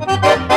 Música